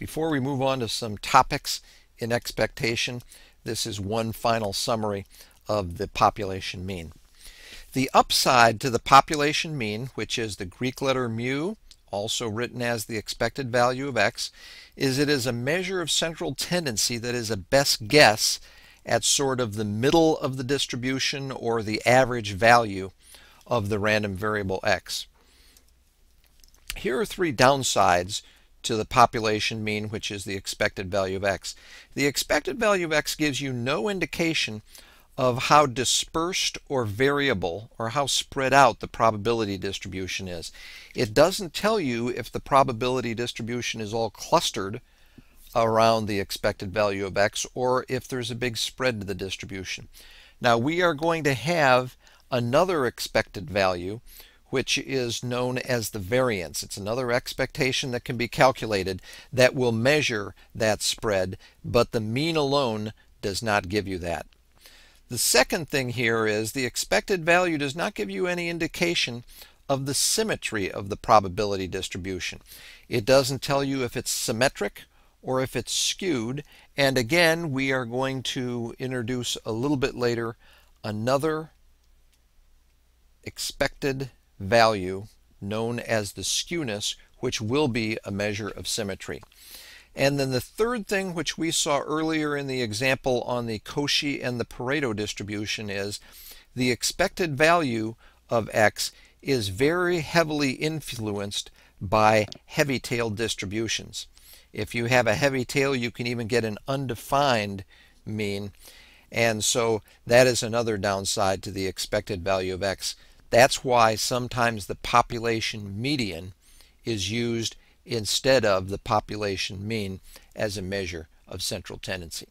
Before we move on to some topics in expectation, this is one final summary of the population mean. The upside to the population mean, which is the Greek letter mu, also written as the expected value of x, is it is a measure of central tendency that is a best guess at sort of the middle of the distribution or the average value of the random variable x. Here are three downsides to the population mean, which is the expected value of x. The expected value of x gives you no indication of how dispersed or variable or how spread out the probability distribution is. It doesn't tell you if the probability distribution is all clustered around the expected value of x or if there's a big spread to the distribution. Now we are going to have another expected value which is known as the variance. It's another expectation that can be calculated that will measure that spread, but the mean alone does not give you that. The second thing here is the expected value does not give you any indication of the symmetry of the probability distribution. It doesn't tell you if it's symmetric or if it's skewed. And again, we are going to introduce a little bit later another expected value known as the skewness, which will be a measure of symmetry. And then the third thing, which we saw earlier in the example on the Cauchy and the Pareto distribution, is the expected value of x is very heavily influenced by heavy-tailed distributions. If you have a heavy tail, you can even get an undefined mean. And so that is another downside to the expected value of x. That's why sometimes the population median is used instead of the population mean as a measure of central tendency.